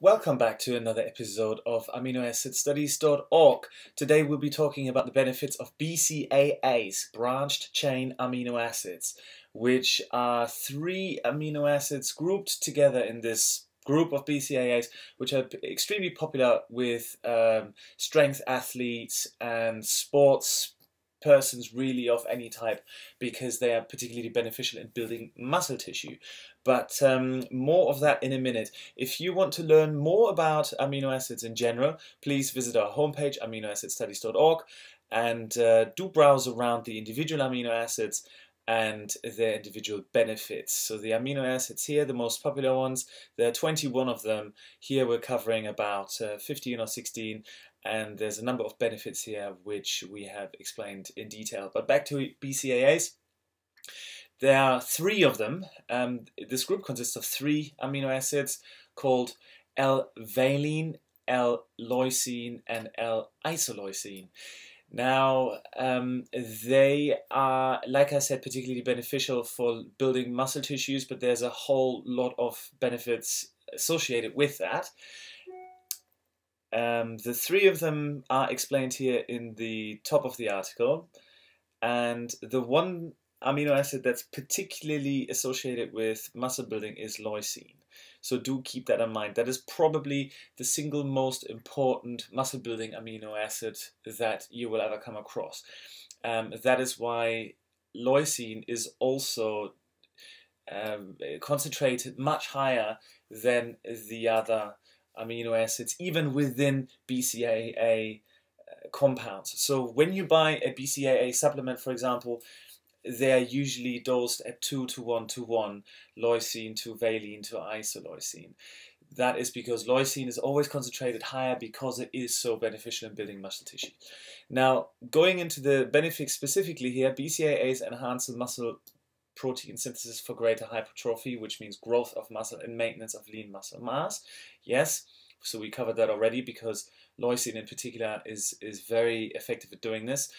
Welcome back to another episode of AminoAcidStudies.org. Today we'll be talking about the benefits of BCAAs, branched chain amino acids, which are three amino acids grouped together in this group of BCAAs, which are extremely popular with um, strength athletes and sports persons really of any type because they are particularly beneficial in building muscle tissue. But um, more of that in a minute. If you want to learn more about amino acids in general, please visit our homepage, aminoacidstudies.org, and uh, do browse around the individual amino acids and their individual benefits. So the amino acids here, the most popular ones, there are 21 of them. Here we're covering about uh, 15 or 16 and there's a number of benefits here which we have explained in detail. But back to BCAAs. There are three of them. Um, this group consists of three amino acids called L-valine, L-leucine, and L-isoleucine. Now, um, they are, like I said, particularly beneficial for building muscle tissues, but there's a whole lot of benefits associated with that. Um, the three of them are explained here in the top of the article, and the one amino acid that's particularly associated with muscle building is leucine. So do keep that in mind. That is probably the single most important muscle building amino acid that you will ever come across. Um, that is why leucine is also um, concentrated much higher than the other amino acids, even within BCAA uh, compounds. So when you buy a BCAA supplement, for example, they're usually dosed at 2 to 1 to 1, leucine to valine to isoleucine. That is because leucine is always concentrated higher because it is so beneficial in building muscle tissue. Now, going into the benefits specifically here, BCAAs enhance the muscle protein synthesis for greater hypertrophy, which means growth of muscle and maintenance of lean muscle mass. Yes, so we covered that already because leucine in particular is, is very effective at doing this.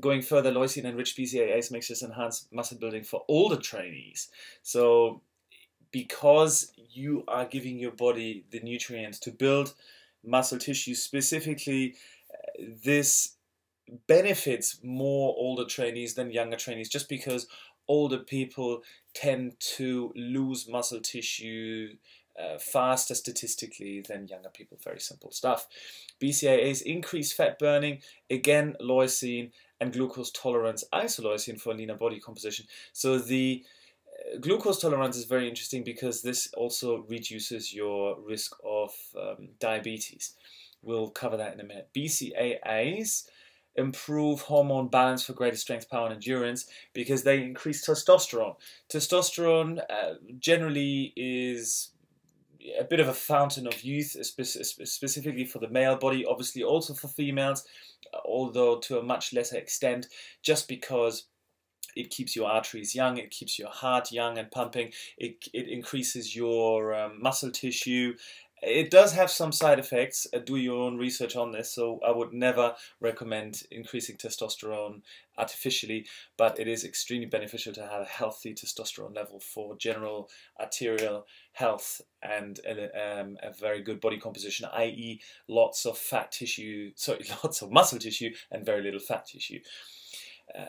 Going further, leucine enriched BCAAs makes this enhanced muscle building for older trainees. So because you are giving your body the nutrients to build muscle tissue specifically, uh, this benefits more older trainees than younger trainees just because older people tend to lose muscle tissue uh, faster statistically than younger people. Very simple stuff. BCAAs increase fat burning, again, leucine and glucose tolerance, isoleucine for leaner body composition. So the uh, glucose tolerance is very interesting because this also reduces your risk of um, diabetes. We'll cover that in a minute. BCAAs improve hormone balance for greater strength, power, and endurance because they increase testosterone. Testosterone uh, generally is a bit of a fountain of youth, specifically for the male body, obviously also for females, although to a much lesser extent, just because it keeps your arteries young, it keeps your heart young and pumping, it, it increases your um, muscle tissue, it does have some side effects. Uh, do your own research on this. So I would never recommend increasing testosterone artificially, but it is extremely beneficial to have a healthy testosterone level for general arterial health and a, um, a very good body composition, i.e., lots of fat tissue, sorry, lots of muscle tissue and very little fat tissue. Uh,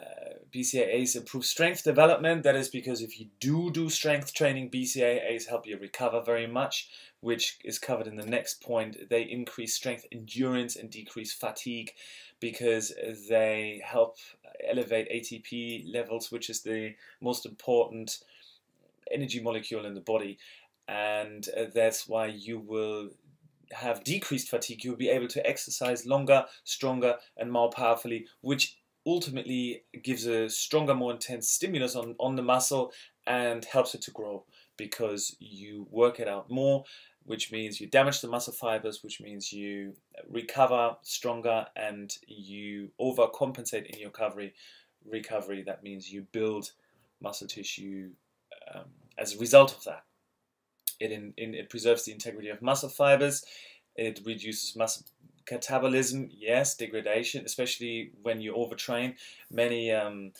BCAAs improve strength development. That is because if you do do strength training, BCAAs help you recover very much, which is covered in the next point. They increase strength endurance and decrease fatigue because they help elevate ATP levels, which is the most important energy molecule in the body. And uh, that's why you will have decreased fatigue. You'll be able to exercise longer, stronger, and more powerfully, which ultimately gives a stronger, more intense stimulus on, on the muscle and helps it to grow because you work it out more, which means you damage the muscle fibers, which means you recover stronger and you overcompensate in your recovery. Recovery that means you build muscle tissue um, as a result of that. It, in, in, it preserves the integrity of muscle fibers. It reduces muscle catabolism, yes, degradation, especially when you overtrain. Many, um,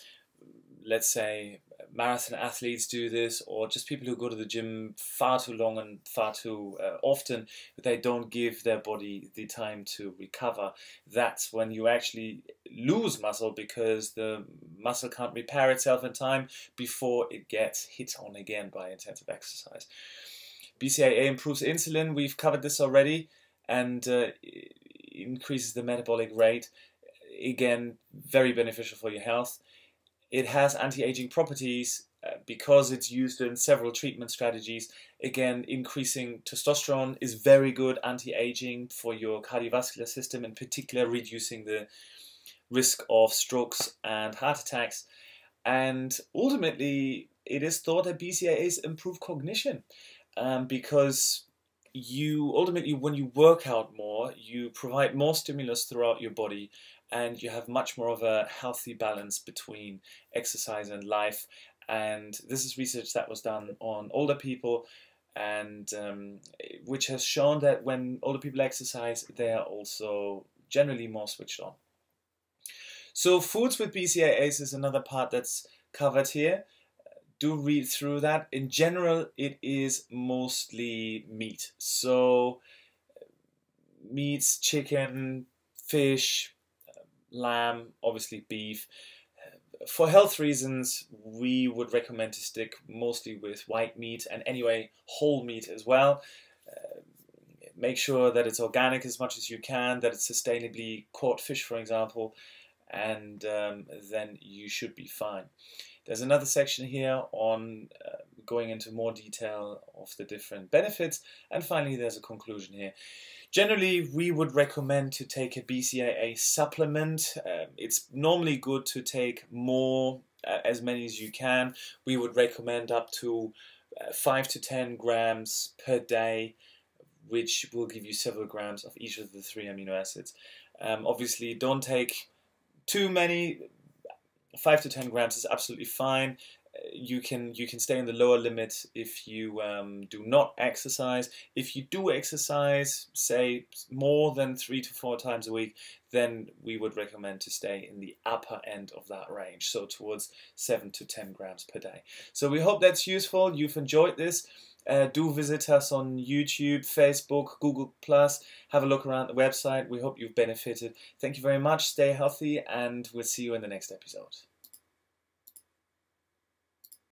let's say, marathon athletes do this, or just people who go to the gym far too long and far too uh, often, they don't give their body the time to recover. That's when you actually lose muscle because the muscle can't repair itself in time before it gets hit on again by intensive exercise. BCAA improves insulin, we've covered this already, and uh, increases the metabolic rate. Again, very beneficial for your health. It has anti-aging properties uh, because it's used in several treatment strategies. Again, increasing testosterone is very good anti-aging for your cardiovascular system, in particular reducing the risk of strokes and heart attacks. And ultimately, it is thought that BCAAs improve cognition um, because you ultimately, when you work out more, you provide more stimulus throughout your body and you have much more of a healthy balance between exercise and life. And this is research that was done on older people, and um, which has shown that when older people exercise, they are also generally more switched on. So, foods with BCAAs is another part that's covered here. Do read through that. In general, it is mostly meat. So, meats, chicken, fish, lamb, obviously beef. For health reasons, we would recommend to stick mostly with white meat and anyway whole meat as well. Uh, make sure that it's organic as much as you can, that it's sustainably caught fish, for example, and um, then you should be fine. There's another section here on uh, going into more detail of the different benefits, and finally there's a conclusion here. Generally, we would recommend to take a BCAA supplement. Um, it's normally good to take more, uh, as many as you can. We would recommend up to uh, 5 to 10 grams per day, which will give you several grams of each of the three amino acids. Um, obviously, don't take too many. 5 to 10 grams is absolutely fine you can you can stay in the lower limit if you um, do not exercise. If you do exercise, say more than three to four times a week, then we would recommend to stay in the upper end of that range, so towards seven to ten grams per day. So we hope that's useful. You've enjoyed this. Uh, do visit us on YouTube, Facebook, Google. Have a look around the website. We hope you've benefited. Thank you very much. Stay healthy, and we'll see you in the next episode.